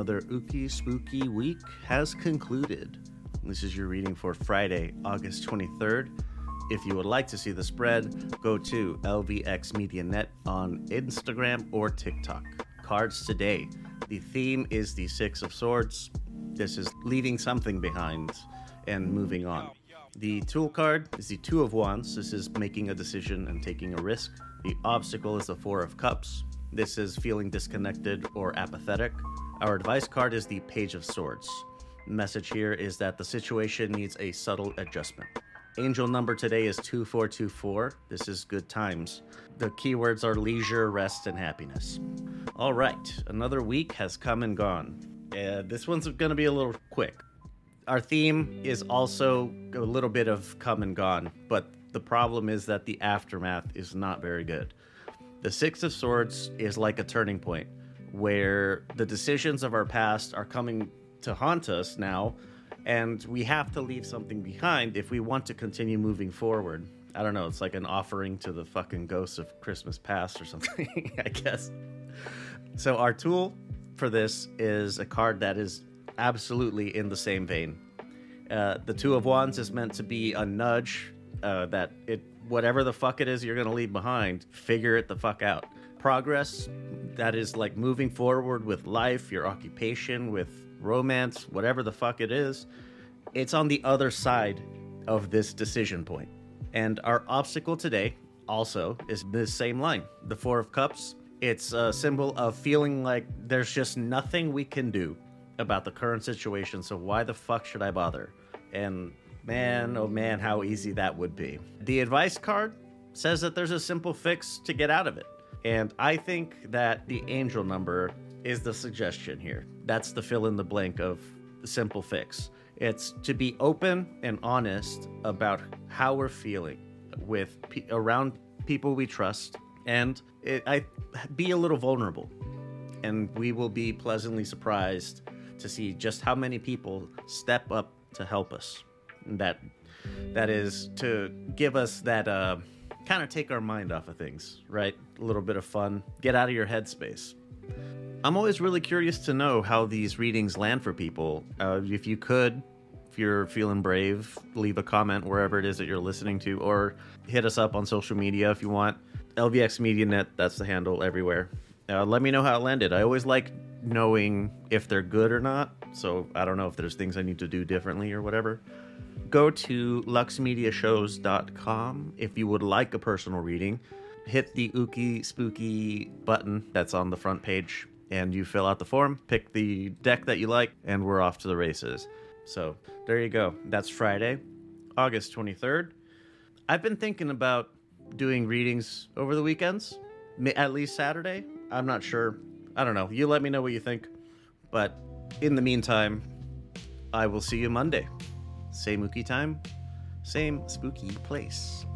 another ooky spooky week has concluded. This is your reading for Friday, August 23rd. If you would like to see the spread, go to LVX Media Net on Instagram or TikTok. Cards today. The theme is the Six of Swords. This is leaving something behind and moving on. The tool card is the Two of Wands. This is making a decision and taking a risk. The obstacle is the Four of Cups. This is feeling disconnected or apathetic. Our advice card is the Page of Swords. Message here is that the situation needs a subtle adjustment. Angel number today is 2424. This is good times. The keywords are leisure, rest, and happiness. All right, another week has come and gone. Uh, this one's going to be a little quick. Our theme is also a little bit of come and gone, but the problem is that the aftermath is not very good. The Six of Swords is like a turning point where the decisions of our past are coming to haunt us now, and we have to leave something behind if we want to continue moving forward. I don't know, it's like an offering to the fucking ghosts of Christmas past or something, I guess. So, our tool for this is a card that is absolutely in the same vein. Uh, the Two of Wands is meant to be a nudge uh, that it, whatever the fuck it is you're gonna leave behind, figure it the fuck out. Progress, that is like moving forward with life, your occupation, with romance, whatever the fuck it is, it's on the other side of this decision point. And our obstacle today also is the same line the Four of Cups. It's a symbol of feeling like there's just nothing we can do about the current situation, so why the fuck should I bother? And man, oh man, how easy that would be. The advice card says that there's a simple fix to get out of it. And I think that the angel number is the suggestion here. That's the fill in the blank of the simple fix. It's to be open and honest about how we're feeling with around people we trust, and it, I be a little vulnerable, and we will be pleasantly surprised to see just how many people step up to help us. That that is to give us that uh, kind of take our mind off of things, right? A little bit of fun, get out of your headspace. I'm always really curious to know how these readings land for people. Uh, if you could, if you're feeling brave, leave a comment wherever it is that you're listening to, or hit us up on social media if you want. LVX Media Net, that's the handle everywhere. Uh, let me know how it landed. I always like knowing if they're good or not, so I don't know if there's things I need to do differently or whatever. Go to luxmediashows.com if you would like a personal reading. Hit the Ookie Spooky button that's on the front page and you fill out the form, pick the deck that you like, and we're off to the races. So there you go. That's Friday, August 23rd. I've been thinking about doing readings over the weekends, at least Saturday. I'm not sure. I don't know. You let me know what you think. But in the meantime, I will see you Monday. Same Mookie time, same spooky place.